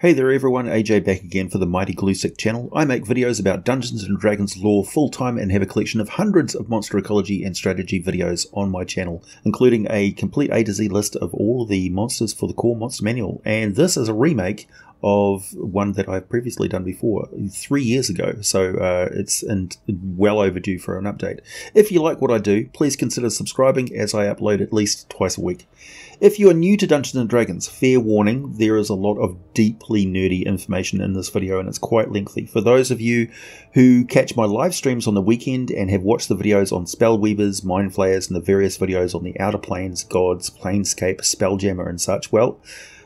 Hey there everyone, AJ back again for the Mighty Gluestick channel. I make videos about Dungeons & Dragons lore full time and have a collection of hundreds of monster ecology and strategy videos on my channel, including a complete A to Z list of all the monsters for the core monster manual. And this is a remake of one that I've previously done before, three years ago, so uh, it's in, well overdue for an update. If you like what I do, please consider subscribing as I upload at least twice a week. If you are new to Dungeons & Dragons, fair warning, there is a lot of deeply nerdy information in this video and it's quite lengthy. For those of you who catch my live streams on the weekend and have watched the videos on Spellweavers, Mind Flayers and the various videos on the Outer Planes, Gods, Planescape, Spelljammer and such, well,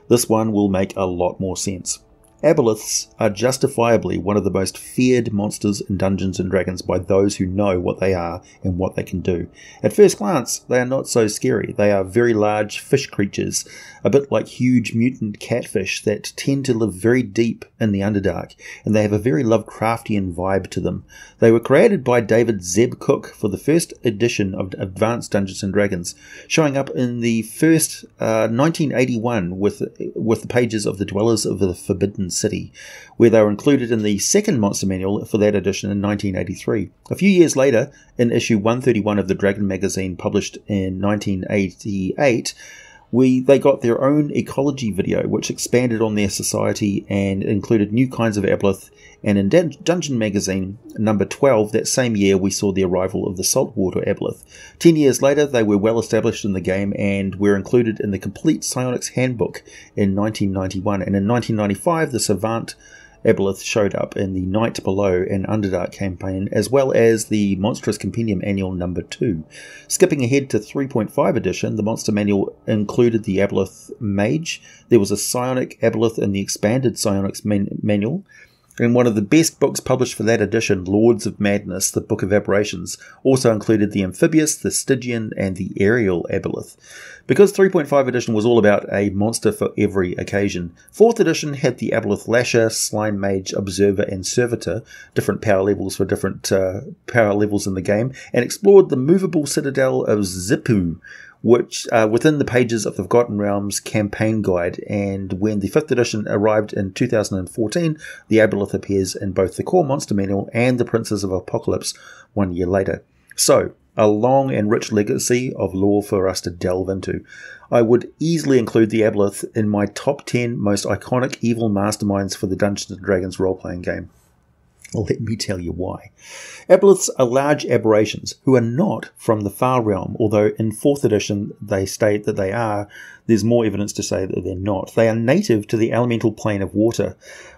this one will make a lot more sense. Aboleths are justifiably one of the most feared monsters in Dungeons and Dragons by those who know what they are and what they can do. At first glance, they are not so scary. They are very large fish creatures, a bit like huge mutant catfish that tend to live very deep in the Underdark, and they have a very Lovecraftian vibe to them. They were created by David Zeb Cook for the first edition of Advanced Dungeons and Dragons, showing up in the first uh, 1981 with with the pages of the Dwellers of the Forbidden City, where they were included in the second Monster Manual for that edition in 1983. A few years later, in issue 131 of the Dragon magazine, published in 1988, we they got their own ecology video, which expanded on their society and included new kinds of aboleth. And in Dun- Dungeon Magazine number 12 that same year, we saw the arrival of the saltwater aboleth. Ten years later, they were well established in the game and were included in the complete Psionics Handbook in 1991. And in 1995, the Savant Aboleth showed up in the Night Below and Underdark campaign, as well as the Monstrous Compendium Annual number 2. Skipping ahead to 3.5 edition, the Monster Manual included the Aboleth Mage. There was a Psionic Aboleth in the expanded Psionics man- Manual, and one of the best books published for that edition, Lords of Madness, the Book of Aberrations, also included the Amphibious, the Stygian, and the Aerial Aboleth. Because 3.5 edition was all about a monster for every occasion, 4th edition had the Aboleth Lasher, Slime Mage, Observer, and Servitor, different power levels for different uh, power levels in the game, and explored the movable citadel of Xxiphu, which uh, within the pages of the Forgotten Realms campaign guide. And when the fifth edition arrived in 2014, the Aboleth appears in both the core monster manual and the Princes of Apocalypse one year later. So, a long and rich legacy of lore for us to delve into. I would easily include the Aboleth in my top 10 most iconic evil masterminds for the Dungeons & Dragons role-playing game. Let me tell you why. Aboleths are large aberrations who are not from the far realm, although in 4th edition they state that they are. There's more evidence to say that they're not. They are native to the elemental plane of water.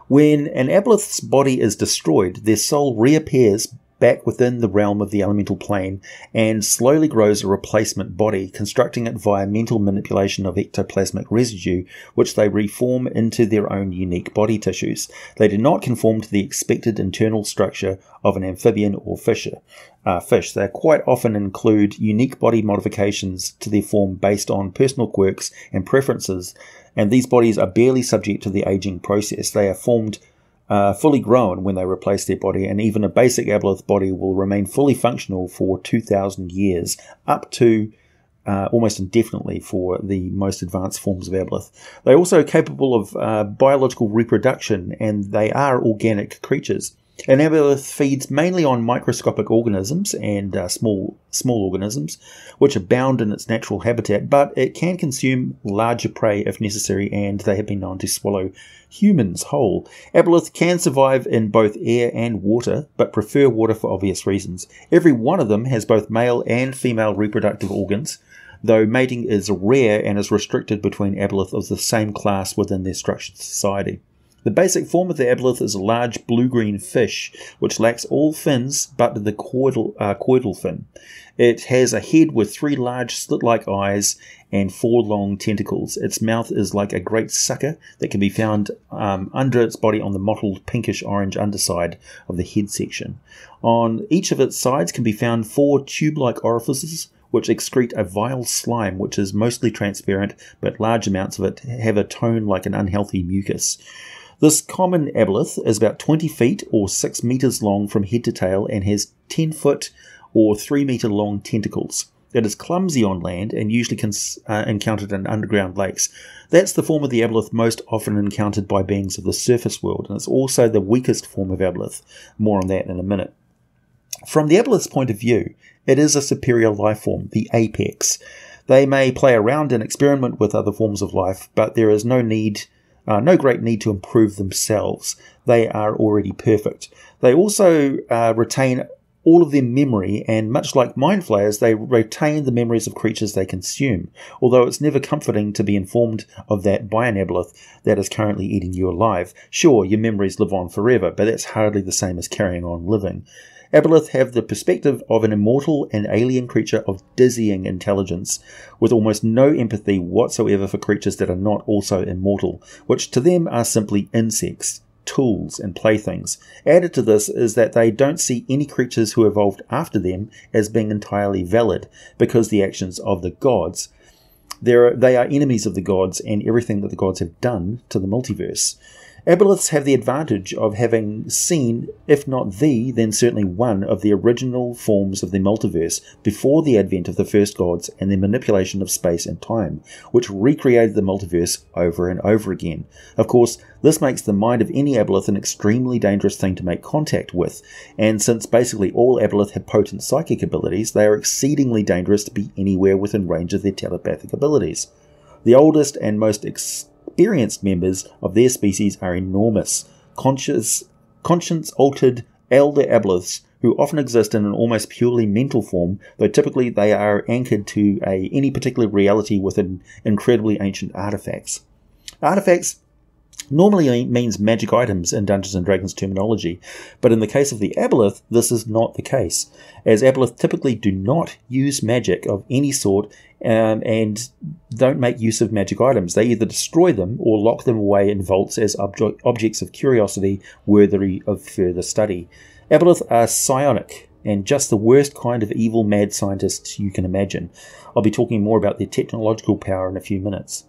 When an Aboleth's body is destroyed, their soul reappears back within the realm of the elemental plane and slowly grows a replacement body, constructing it via mental manipulation of ectoplasmic residue, which they reform into their own unique body tissues. They do not conform to the expected internal structure of an amphibian or fisher. Uh, fish. They quite often include unique body modifications to their form based on personal quirks and preferences, and these bodies are barely subject to the aging process. They are formed uh, fully grown when they replace their body, and even a basic aboleth body will remain fully functional for 2,000 years, up to uh, almost indefinitely for the most advanced forms of aboleth. They're also capable of uh, biological reproduction, and they are organic creatures. An aboleth feeds mainly on microscopic organisms and uh, small small organisms, which abound in its natural habitat, but it can consume larger prey if necessary, and they have been known to swallow humans whole. Aboleth can survive in both air and water, but prefer water for obvious reasons. Every one of them has both male and female reproductive organs, though mating is rare and is restricted between aboleth of the same class within their structured society. The basic form of the aboleth is a large blue-green fish, which lacks all fins but the caudal, uh, fin. It has a head with three large slit-like eyes and four long tentacles. Its mouth is like a great sucker that can be found um, under its body on the mottled pinkish-orange underside of the head section. On each of its sides can be found four tube-like orifices which excrete a vile slime which is mostly transparent, but large amounts of it have a tone like an unhealthy mucus. This common aboleth is about 20 feet or 6 meters long from head to tail and has 10 foot or 3 meter long tentacles. It is clumsy on land and usually cons- uh, encountered in underground lakes. That's the form of the aboleth most often encountered by beings of the surface world, and it's also the weakest form of aboleth. More on that in a minute. From the aboleth's point of view, it is a superior life form, the apex. They may play around and experiment with other forms of life, but there is no need, uh, no great need to improve themselves. They are already perfect. They also uh, retain all of their memory, and much like mind flayers, they retain the memories of creatures they consume. Although it's never comforting to be informed of that by an aboleth that is currently eating you alive. Sure, your memories live on forever, but that's hardly the same as carrying on living. Aboleth have the perspective of an immortal and alien creature of dizzying intelligence, with almost no empathy whatsoever for creatures that are not also immortal, which to them are simply insects tools, and playthings. Added to this is that they don't see any creatures who evolved after them as being entirely valid, because the actions of the gods. Are, they are enemies of the gods and everything that the gods have done to the multiverse. Aboleths have the advantage of having seen, if not the, then certainly one of the original forms of the multiverse before the advent of the first gods and their manipulation of space and time, which recreated the multiverse over and over again. Of course, this makes the mind of any aboleth an extremely dangerous thing to make contact with, and since basically all aboleth have potent psychic abilities, they are exceedingly dangerous to be anywhere within range of their telepathic abilities. The oldest and most experienced members of their species are enormous, conscious, conscience altered elder aboleths who often exist in an almost purely mental form, though typically they are anchored to a, any particular reality within incredibly ancient artifacts. Artifacts normally means magic items in Dungeons and Dragons terminology, but in the case of the Aboleth, this is not the case, as Aboleth typically do not use magic of any sort um, and don't make use of magic items. They either destroy them or lock them away in vaults as obje- objects of curiosity worthy of further study. Aboleth are psionic and just the worst kind of evil mad scientists you can imagine. I'll be talking more about their technological power in a few minutes.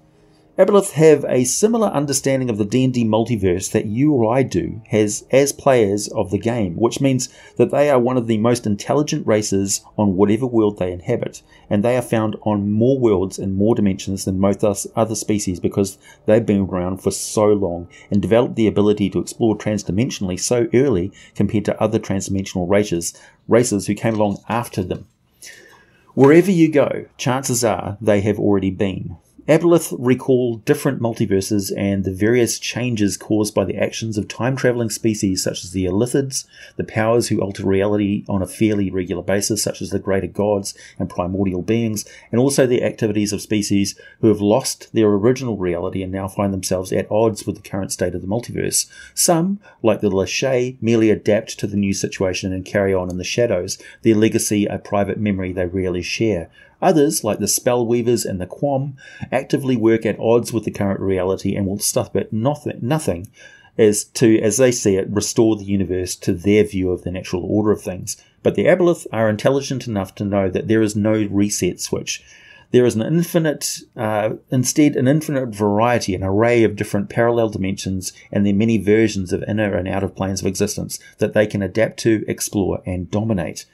Aboleth have a similar understanding of the D&D multiverse that you or I do has as players of the game, which means that they are one of the most intelligent races on whatever world they inhabit, and they are found on more worlds and more dimensions than most other species because they've been around for so long and developed the ability to explore transdimensionally so early compared to other transdimensional races, races who came along after them. Wherever you go, chances are they have already been. Aboleth recall different multiverses and the various changes caused by the actions of time traveling species such as the Illithids, the powers who alter reality on a fairly regular basis, such as the greater gods and primordial beings, and also the activities of species who have lost their original reality and now find themselves at odds with the current state of the multiverse. Some, like the Lachey, merely adapt to the new situation and carry on in the shadows, their legacy a private memory they rarely share. Others, like the Spellweavers and the Quam, actively work at odds with the current reality and will stuff at nothing, nothing as to, as they see it, restore the universe to their view of the natural order of things. But the Aboleth are intelligent enough to know that there is no reset switch. There is an infinite, uh, instead, an infinite variety, an array of different parallel dimensions and their many versions of inner and outer planes of existence that they can adapt to, explore, and dominate.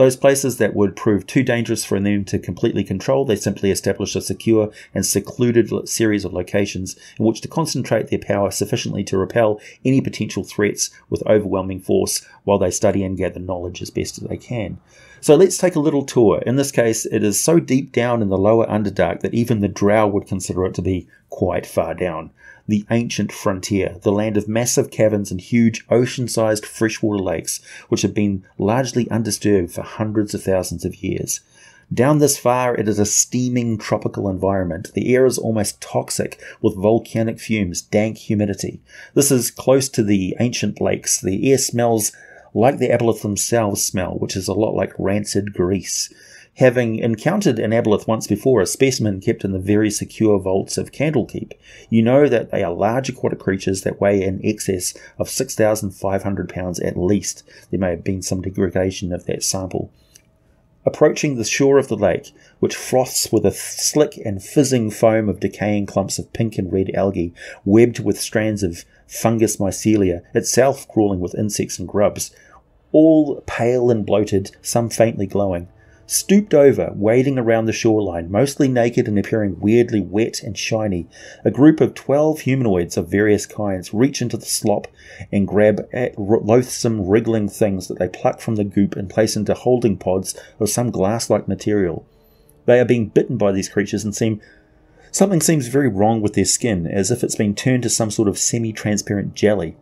Those places that would prove too dangerous for them to completely control, they simply establish a secure and secluded series of locations in which to concentrate their power sufficiently to repel any potential threats with overwhelming force while they study and gather knowledge as best as they can. So let's take a little tour. In this case, it is so deep down in the lower Underdark that even the Drow would consider it to be quite far down the ancient frontier, the land of massive caverns and huge ocean sized freshwater lakes, which have been largely undisturbed for hundreds of thousands of years. Down this far, it is a steaming tropical environment. The air is almost toxic with volcanic fumes, dank humidity. This is close to the ancient lakes. The air smells like the aboleth themselves smell, which is a lot like rancid grease. Having encountered an aboleth once before, a specimen kept in the very secure vaults of Candlekeep, you know that they are large aquatic creatures that weigh in excess of 6,500 pounds at least. There may have been some degradation of that sample. Approaching the shore of the lake, which froths with a slick and fizzing foam of decaying clumps of pink and red algae, webbed with strands of fungus mycelia, itself crawling with insects and grubs, all pale and bloated, some faintly glowing. Stooped over, wading around the shoreline, mostly naked and appearing weirdly wet and shiny, a group of twelve humanoids of various kinds reach into the slop and grab at loathsome wriggling things that they pluck from the goop and place into holding pods of some glass-like material. They are being bitten by these creatures and seem something seems very wrong with their skin, as if it's been turned to some sort of semi-transparent jelly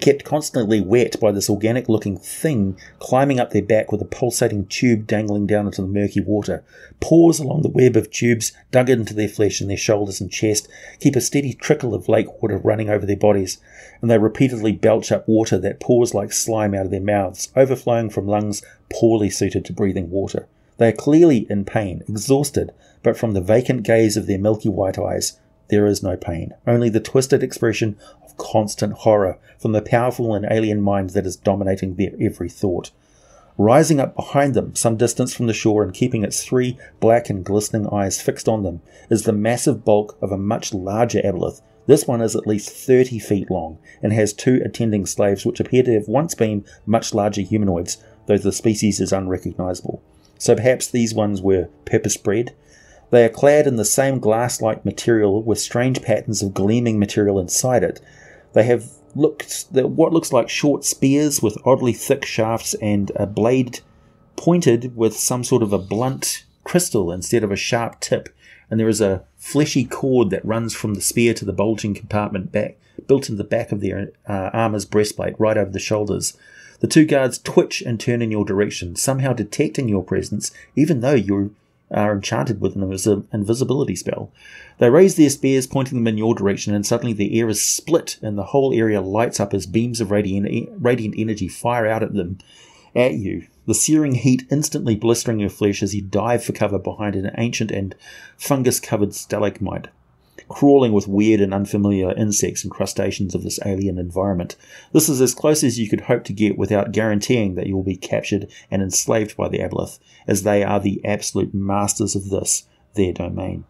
kept constantly wet by this organic looking thing climbing up their back with a pulsating tube dangling down into the murky water. Pores along the web of tubes dug into their flesh and their shoulders and chest keep a steady trickle of lake water running over their bodies, and they repeatedly belch up water that pours like slime out of their mouths, overflowing from lungs poorly suited to breathing water. They are clearly in pain, exhausted, but from the vacant gaze of their milky white eyes, there is no pain, only the twisted expression of constant horror from the powerful and alien mind that is dominating their every thought. Rising up behind them, some distance from the shore and keeping its three black and glistening eyes fixed on them, is the massive bulk of a much larger aboleth. This one is at least 30 feet long and has two attending slaves which appear to have once been much larger humanoids, though the species is unrecognizable. So perhaps these ones were purpose bred they are clad in the same glass like material with strange patterns of gleaming material inside it. They have looked what looks like short spears with oddly thick shafts and a blade pointed with some sort of a blunt crystal instead of a sharp tip. And there is a fleshy cord that runs from the spear to the bulging compartment back, built in the back of their uh, armor's breastplate, right over the shoulders. The two guards twitch and turn in your direction, somehow detecting your presence, even though you are enchanted with an invisibility spell. They raise their spears, pointing them in your direction, and suddenly the air is split, and the whole area lights up as beams of radiant, radiant energy fire out at them, at you. The searing heat instantly blistering your flesh as you dive for cover behind an ancient and fungus-covered stalagmite crawling with weird and unfamiliar insects and crustaceans of this alien environment. This is as close as you could hope to get without guaranteeing that you will be captured and enslaved by the aboleth, as they are the absolute masters of this, their domain.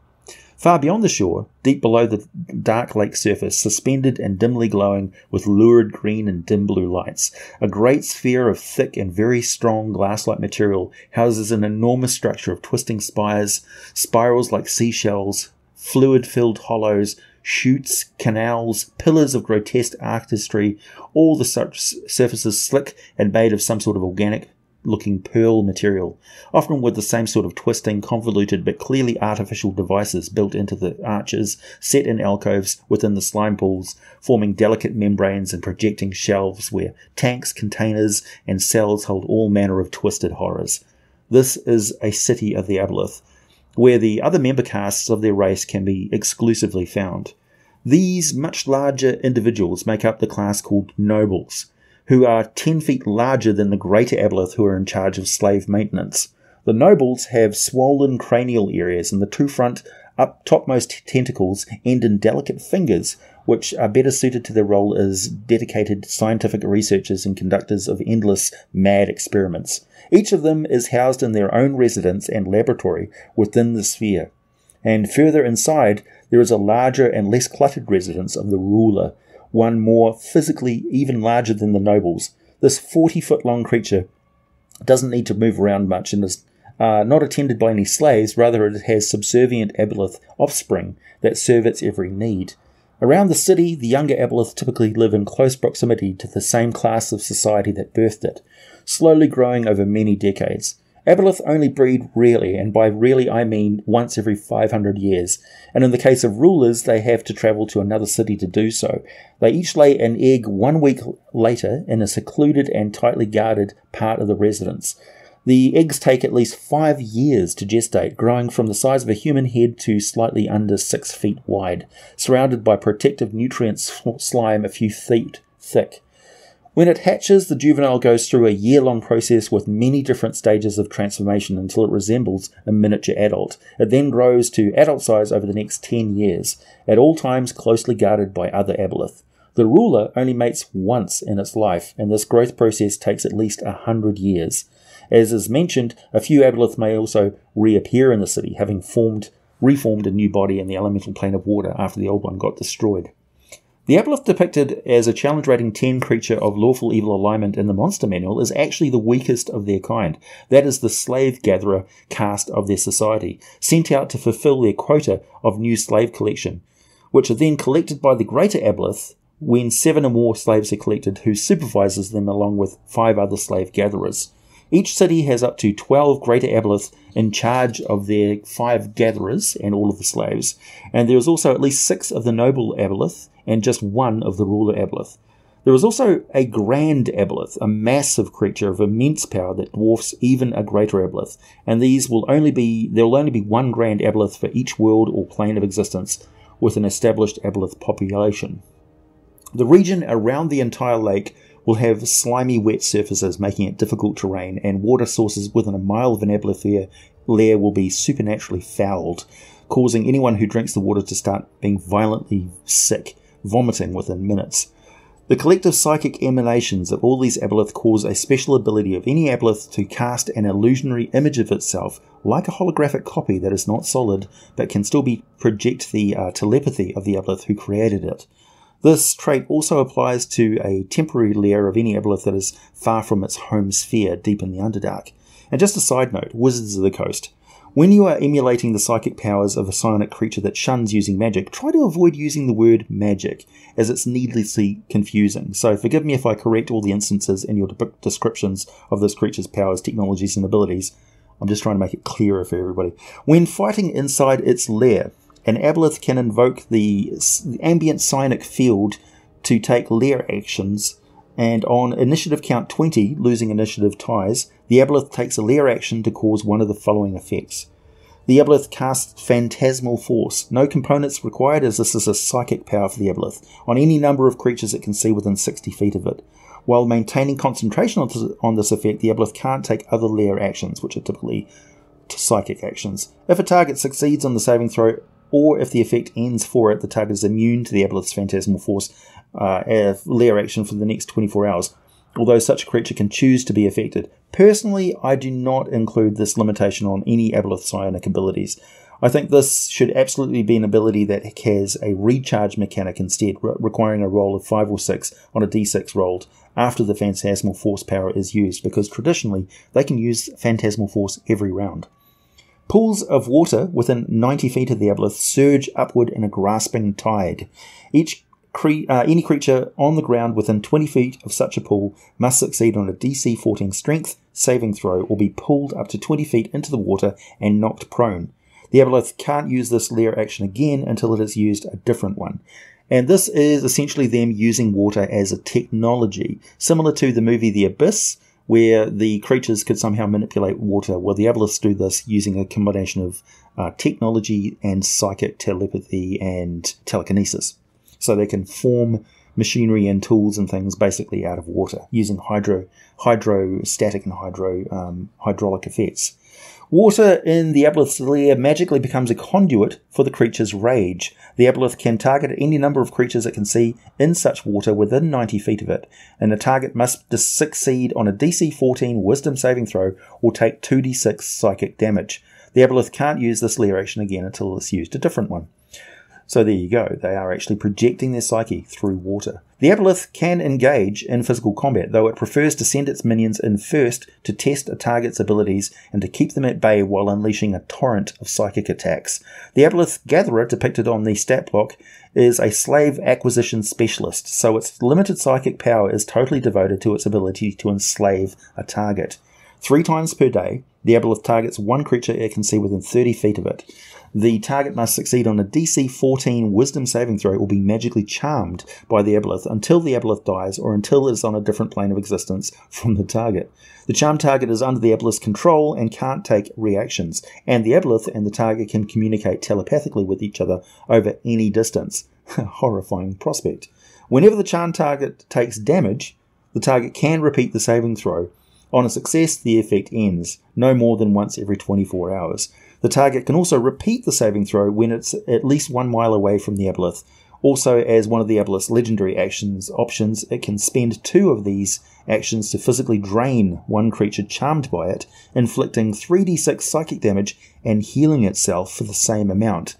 Far beyond the shore, deep below the dark lake surface, suspended and dimly glowing with lurid green and dim blue lights, a great sphere of thick and very strong glass-like material houses an enormous structure of twisting spires, spirals like seashells, fluid filled hollows, chutes, canals, pillars of grotesque artistry, all the such surfaces slick and made of some sort of organic looking pearl material, often with the same sort of twisting, convoluted but clearly artificial devices built into the arches, set in alcoves within the slime pools, forming delicate membranes and projecting shelves where tanks, containers, and cells hold all manner of twisted horrors. This is a city of the aboleth, where the other member castes of their race can be exclusively found. These much larger individuals make up the class called nobles, who are 10 feet larger than the greater aboleth who are in charge of slave maintenance. The nobles have swollen cranial areas, and the two front up topmost tentacles end in delicate fingers, which are better suited to their role as dedicated scientific researchers and conductors of endless mad experiments. Each of them is housed in their own residence and laboratory within the sphere. And further inside, there is a larger and less cluttered residence of the ruler, one more physically even larger than the nobles. This 40 foot long creature doesn't need to move around much and is uh, not attended by any slaves, rather, it has subservient aboleth offspring that serve its every need. Around the city, the younger aboleth typically live in close proximity to the same class of society that birthed it, slowly growing over many decades. Aboleth only breed rarely, and by rarely I mean once every 500 years, and in the case of rulers, they have to travel to another city to do so. They each lay an egg one week later in a secluded and tightly guarded part of the residence. The eggs take at least five years to gestate, growing from the size of a human head to slightly under six feet wide, surrounded by protective nutrient slime a few feet thick. When it hatches, the juvenile goes through a year long process with many different stages of transformation until it resembles a miniature adult. It then grows to adult size over the next 10 years, at all times closely guarded by other aboleth. The ruler only mates once in its life, and this growth process takes at least a hundred years. As is mentioned, a few aboleth may also reappear in the city, having formed reformed a new body in the elemental plane of water after the old one got destroyed. The Aboleth depicted as a challenge rating 10 creature of lawful evil alignment in the monster manual is actually the weakest of their kind. That is the slave gatherer caste of their society, sent out to fulfill their quota of new slave collection, which are then collected by the greater Aboleth when seven or more slaves are collected, who supervises them along with five other slave gatherers. Each city has up to 12 greater aboleths in charge of their five gatherers and all of the slaves, and there is also at least six of the noble aboleth and just one of the ruler aboleth. There is also a grand aboleth, a massive creature of immense power that dwarfs even a greater aboleth, and these will only be there will only be one grand aboleth for each world or plane of existence with an established aboleth population. The region around the entire lake will have slimy wet surfaces making it difficult terrain, and water sources within a mile of an aboleth lair will be supernaturally fouled, causing anyone who drinks the water to start being violently sick, vomiting within minutes. The collective psychic emanations of all these aboleth cause a special ability of any aboleth to cast an illusionary image of itself, like a holographic copy that is not solid but can still be project the uh, telepathy of the aboleth who created it. This trait also applies to a temporary lair of any aboleth that is far from its home sphere deep in the Underdark. And just a side note, Wizards of the Coast. When you are emulating the psychic powers of a psionic creature that shuns using magic, try to avoid using the word magic, as it's needlessly confusing. So forgive me if I correct all the instances in your descriptions of this creature's powers, technologies, and abilities. I'm just trying to make it clearer for everybody. When fighting inside its lair, an aboleth can invoke the ambient psionic field to take lair actions, and on initiative count 20, losing initiative ties, the aboleth takes a lair action to cause one of the following effects. The aboleth casts Phantasmal Force. No components required as this is a psychic power for the aboleth, on any number of creatures it can see within 60 feet of it. While maintaining concentration on this effect, the aboleth can't take other lair actions, which are typically psychic actions. If a target succeeds on the saving throw, or if the effect ends for it, the target is immune to the Aboleth's Phantasmal Force uh, lair action for the next 24 hours, although such a creature can choose to be affected. Personally, I do not include this limitation on any Aboleth psionic abilities. I think this should absolutely be an ability that has a recharge mechanic instead, re- requiring a roll of 5 or 6 on a d6 rolled after the Phantasmal Force power is used, because traditionally they can use Phantasmal Force every round. Pools of water within 90 feet of the aboleth surge upward in a grasping tide. Each cre- uh, any creature on the ground within 20 feet of such a pool must succeed on a DC 14 strength saving throw or be pulled up to 20 feet into the water and knocked prone. The aboleth can't use this lair action again until it has used a different one. And this is essentially them using water as a technology, similar to the movie The Abyss, where the creatures could somehow manipulate water. Well, the aboleths do this using a combination of uh, technology and psychic telepathy and telekinesis. So they can form machinery and tools and things basically out of water using hydro, hydrostatic and hydro, um, hydraulic effects. Water in the aboleth's lair magically becomes a conduit for the creature's rage. The aboleth can target any number of creatures it can see in such water within 90 feet of it, and the target must succeed on a DC 14 wisdom saving throw or take 2d6 psychic damage. The aboleth can't use this lair action again until it's used a different one. So there you go, they are actually projecting their psyche through water. The Aboleth can engage in physical combat, though it prefers to send its minions in first to test a target's abilities and to keep them at bay while unleashing a torrent of psychic attacks. The Aboleth Gatherer, depicted on the stat block, is a slave acquisition specialist, so its limited psychic power is totally devoted to its ability to enslave a target. Three times per day, the Aboleth targets one creature it can see within 30 feet of it. The target must succeed on a DC 14 Wisdom saving throw or be magically charmed by the Aboleth until the Aboleth dies or until it is on a different plane of existence from the target. The charmed target is under the Aboleth's control and can't take reactions, and the Aboleth and the target can communicate telepathically with each other over any distance. Horrifying prospect. Whenever the charmed target takes damage, the target can repeat the saving throw. On a success, the effect ends, no more than once every 24 hours. The target can also repeat the saving throw when it's at least one mile away from the aboleth. Also, as one of the aboleth's legendary actions options, it can spend two of these actions to physically drain one creature charmed by it, inflicting 3d6 psychic damage and healing itself for the same amount.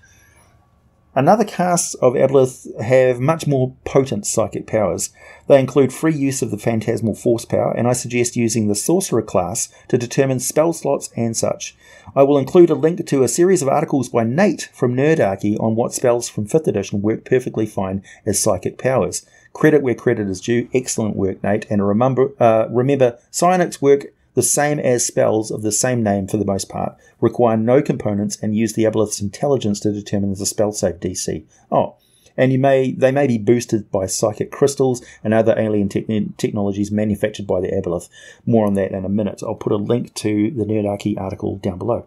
Another castes of Aboleth have much more potent psychic powers. They include free use of the Phantasmal Force power, and I suggest using the Sorcerer class to determine spell slots and such. I will include a link to a series of articles by Nate from Nerdarchy on what spells from 5th edition work perfectly fine as psychic powers. Credit where credit is due. Excellent work, Nate. And remember, uh, remember, psionics work the same as spells of the same name for the most part, require no components, and use the aboleth's intelligence to determine the spell save DC. Oh, and you may they may be boosted by psychic crystals and other alien te- technologies manufactured by the aboleth. More on that in a minute. I'll put a link to the Nerdarchy article down below.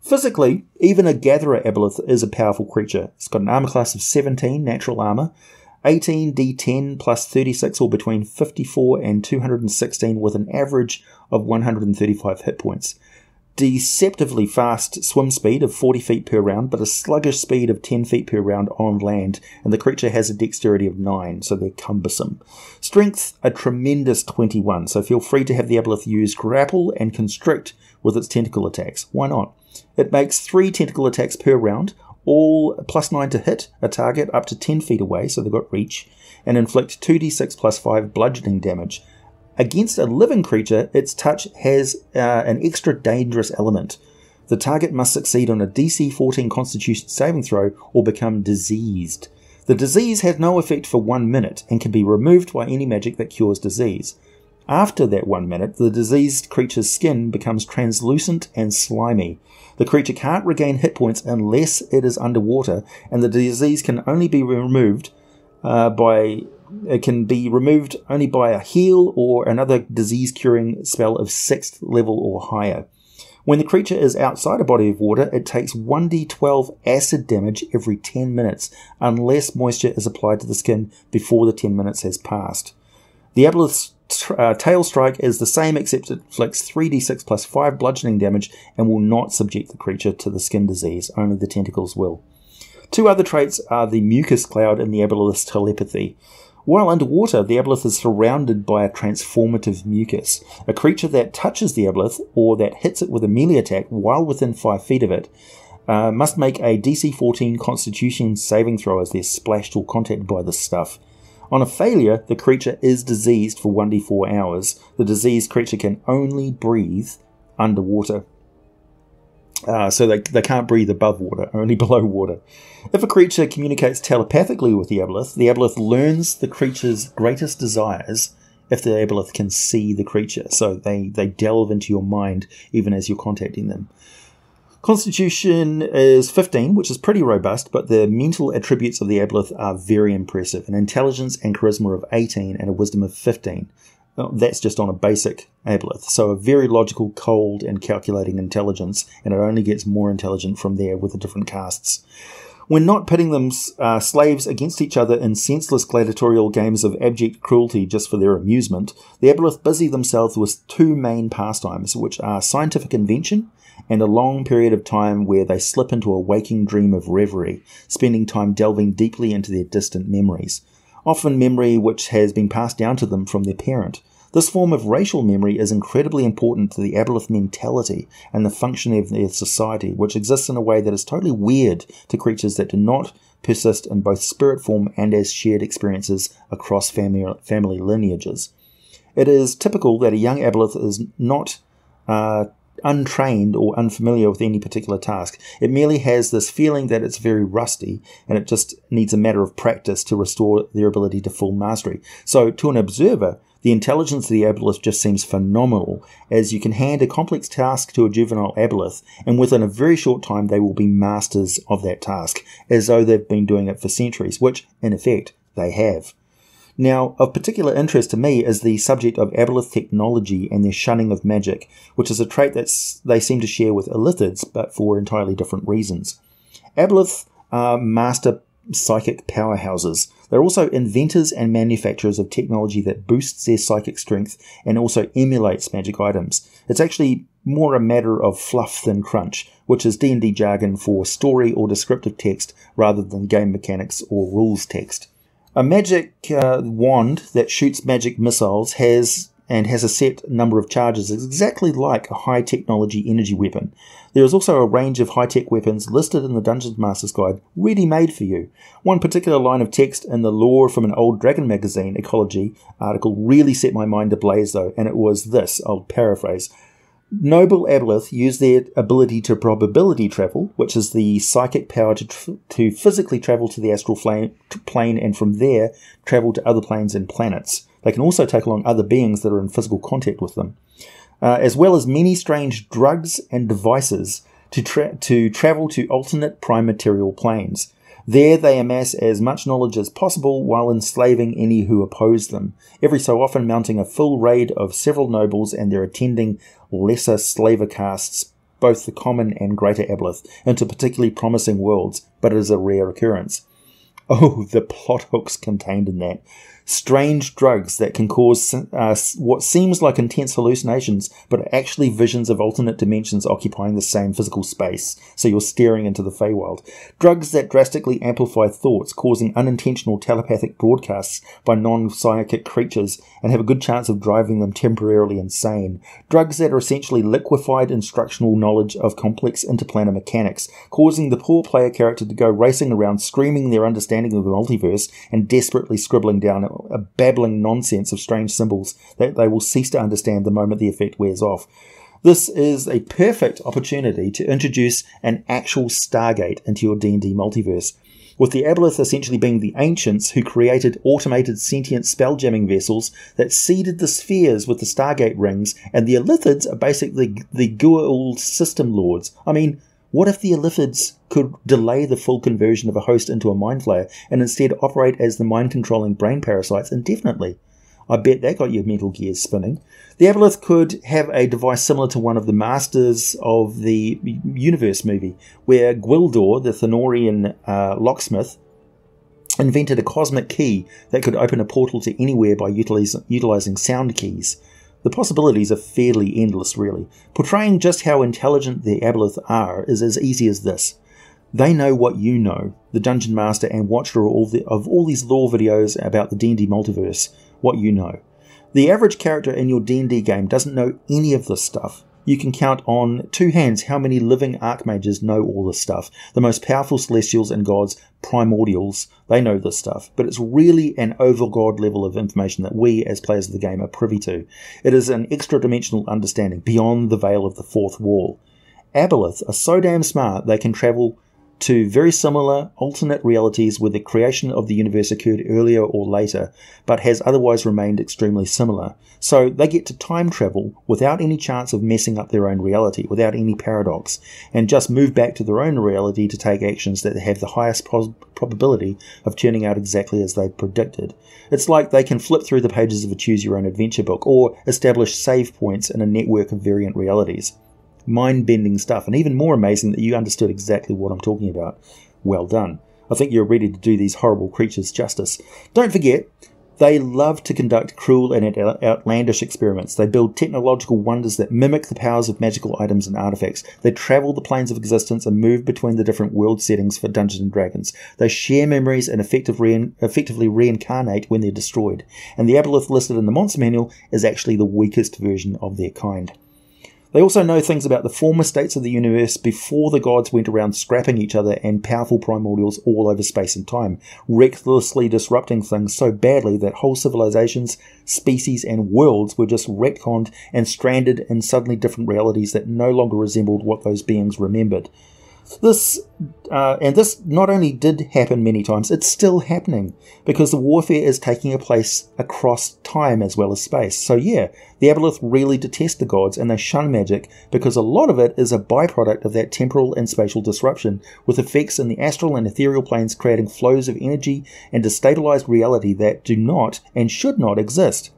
Physically, even a gatherer aboleth is a powerful creature. It's got an armor class of 17 natural armor, 18 d10 plus 36 or between 54 and 216 with an average of 135 hit points. Deceptively fast swim speed of 40 feet per round, but a sluggish speed of 10 feet per round on land, and the creature has a dexterity of 9, so they're cumbersome. Strength, a tremendous 21, so feel free to have the Aboleth use grapple and constrict with its tentacle attacks. Why not? It makes 3 tentacle attacks per round, all plus 9 to hit a target up to 10 feet away, so they've got reach, and inflict 2d6 plus 5 bludgeoning damage. Against a living creature, its touch has uh, an extra dangerous element. The target must succeed on a DC 14 Constitution saving throw or become diseased. The disease has no effect for one minute and can be removed by any magic that cures disease. After that one minute, the diseased creature's skin becomes translucent and slimy. The creature can't regain hit points unless it is underwater, and the disease can only be removed uh, by it can be removed only by a heal or another disease curing spell of sixth level or higher. When the creature is outside a body of water, it takes 1d12 acid damage every 10 minutes, unless moisture is applied to the skin before the 10 minutes has passed. The Aboleth's uh, Tail Strike is the same except it inflicts 3d6 plus 5 bludgeoning damage and will not subject the creature to the skin disease, only the tentacles will. Two other traits are the mucus cloud and the aboleth's telepathy. While underwater, the aboleth is surrounded by a transformative mucus. A creature that touches the aboleth or that hits it with a melee attack while within 5 feet of it uh, must make a DC 14 Constitution saving throw as they're splashed or contacted by this stuff. On a failure, the creature is diseased for 1d4 hours. The diseased creature can only breathe underwater. Uh, so they, they can't breathe above water, only below water. If a creature communicates telepathically with the aboleth, the aboleth learns the creature's greatest desires if the aboleth can see the creature. So they, they delve into your mind even as you're contacting them. Constitution is 15, which is pretty robust, but the mental attributes of the Aboleth are very impressive an intelligence and charisma of 18 and a wisdom of 15. that's just on a basic Aboleth. So a very logical, cold, and calculating intelligence, and it only gets more intelligent from there with the different castes. When not pitting them uh, slaves against each other in senseless gladiatorial games of abject cruelty just for their amusement, the Aboleth busy themselves with two main pastimes, which are scientific invention and a long period of time where they slip into a waking dream of reverie, spending time delving deeply into their distant memories, often memory which has been passed down to them from their parent. This form of racial memory is incredibly important to the Aboleth mentality and the functioning of their society, which exists in a way that is totally weird to creatures that do not persist in both spirit form and as shared experiences across family, family lineages. It is typical that a young Aboleth is not uh, untrained or unfamiliar with any particular task. It merely has this feeling that it's very rusty and it just needs a matter of practice to restore their ability to full mastery. So, to an observer, the intelligence of the aboleth just seems phenomenal, as you can hand a complex task to a juvenile aboleth, and within a very short time they will be masters of that task, as though they've been doing it for centuries, which, in effect, they have. Now, of particular interest to me is the subject of aboleth technology and their shunning of magic, which is a trait that they seem to share with illithids, but for entirely different reasons. Aboleth are master psychic powerhouses. They're also inventors and manufacturers of technology that boosts their psychic strength and also emulates magic items. It's actually more a matter of fluff than crunch, which is D&D jargon for story or descriptive text rather than game mechanics or rules text. A magic uh, wand that shoots magic missiles has and has a set number of charges exactly like a high technology energy weapon. There is also a range of high tech weapons listed in the Dungeons Master's Guide, ready made for you. One particular line of text in the lore from an old Dragon magazine ecology article really set my mind ablaze though, and it was this I'll paraphrase. Noble Aboleth use their ability to probability travel, which is the psychic power to, tr- to physically travel to the astral flame, plane and from there travel to other planes and planets. They can also take along other beings that are in physical contact with them, uh, as well as many strange drugs and devices to, tra- to travel to alternate prime material planes. There they amass as much knowledge as possible while enslaving any who oppose them, every so often mounting a full raid of several nobles and their attending lesser slaver castes, both the common and greater Aboleth, into particularly promising worlds, but it is a rare occurrence. Oh, the plot hooks contained in that strange drugs that can cause uh, what seems like intense hallucinations, but are actually visions of alternate dimensions occupying the same physical space, so you're staring into the Feywild. Drugs that drastically amplify thoughts, causing unintentional telepathic broadcasts by non psychic creatures, and have a good chance of driving them temporarily insane. Drugs that are essentially liquefied instructional knowledge of complex interplanar mechanics, causing the poor player character to go racing around screaming their understanding of the multiverse and desperately scribbling down a babbling nonsense of strange symbols that they will cease to understand the moment the effect wears off. This is a perfect opportunity to introduce an actual Stargate into your D&D multiverse, with the Aboleth essentially being the ancients who created automated sentient spelljamming vessels that seeded the spheres with the Stargate rings, and the Illithids are basically the Goa'uld system lords. I mean, what if the Illithids could delay the full conversion of a host into a mind flayer and instead operate as the mind controlling brain parasites indefinitely? I bet that got your mental gears spinning. The Aboleth could have a device similar to one of the Masters of the Universe movie, where Gwildor, the Thenorian uh, locksmith, invented a cosmic key that could open a portal to anywhere by utilizing sound keys. The possibilities are fairly endless, really. Portraying just how intelligent the Aboleth are is as easy as this. They know what you know, the Dungeon Master and Watcher of all, the, of all these lore videos about the D&D multiverse, what you know. The average character in your D&D game doesn't know any of this stuff. You can count on two hands how many living archmages know all this stuff. The most powerful celestials and gods, primordials, they know this stuff. But it's really an overgod level of information that we, as players of the game, are privy to. It is an extra dimensional understanding beyond the veil of the fourth wall. Aboleth are so damn smart they can travel to very similar alternate realities where the creation of the universe occurred earlier or later, but has otherwise remained extremely similar. So they get to time travel without any chance of messing up their own reality, without any paradox, and just move back to their own reality to take actions that have the highest probability of turning out exactly as they predicted. It's like they can flip through the pages of a choose your own adventure book or establish save points in a network of variant realities mind bending stuff, and even more amazing that you understood exactly what I'm talking about. Well done. I think you're ready to do these horrible creatures justice. Don't forget, they love to conduct cruel and outlandish experiments. They build technological wonders that mimic the powers of magical items and artifacts. They travel the planes of existence and move between the different world settings for Dungeons and Dragons. They share memories and effectively reincarnate when they're destroyed. And the Aboleth listed in the Monster Manual is actually the weakest version of their kind. They also know things about the former states of the universe before the gods went around scrapping each other and powerful primordials all over space and time, recklessly disrupting things so badly that whole civilizations, species, and worlds were just retconned and stranded in suddenly different realities that no longer resembled what those beings remembered. This uh, and this not only did happen many times, it's still happening because the warfare is taking a place across time as well as space. So yeah, the Aboleth really detest the gods and they shun magic because a lot of it is a byproduct of that temporal and spatial disruption, with effects in the astral and ethereal planes creating flows of energy and destabilized reality that do not and should not exist.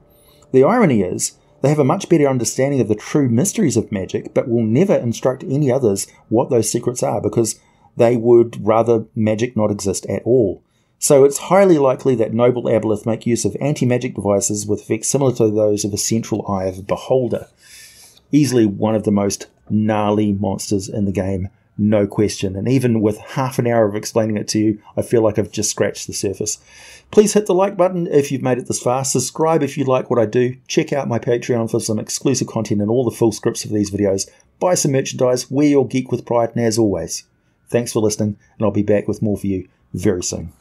The irony is they have a much better understanding of the true mysteries of magic, but will never instruct any others what those secrets are because they would rather magic not exist at all. So it's highly likely that noble Aboleth make use of anti-magic devices with effects similar to those of a central eye of a beholder. Easily one of the most gnarly monsters in the game, no question. And even with half an hour of explaining it to you, I feel like I've just scratched the surface. Please hit the like button if you've made it this far. Subscribe if you like what I do. Check out my Patreon for some exclusive content and all the full scripts of these videos. Buy some merchandise, wear your geek with pride, and as always, thanks for listening, and I'll be back with more for you very soon.